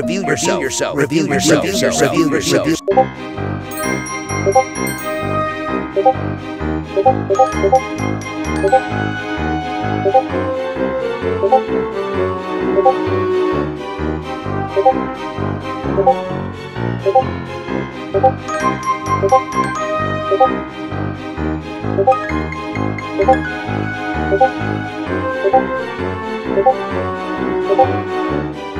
Review yourself. yourself. Review yourself. Review yourself. Review yourself. Rawalpindi Express.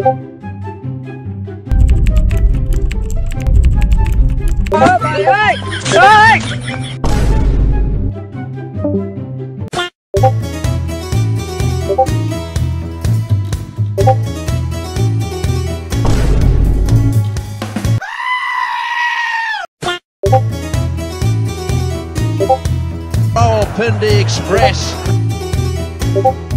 Review yourself. Review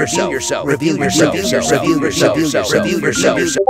yourself, yourself, reveal yourself, reveal yourself, reveal yourself, reveal yourself.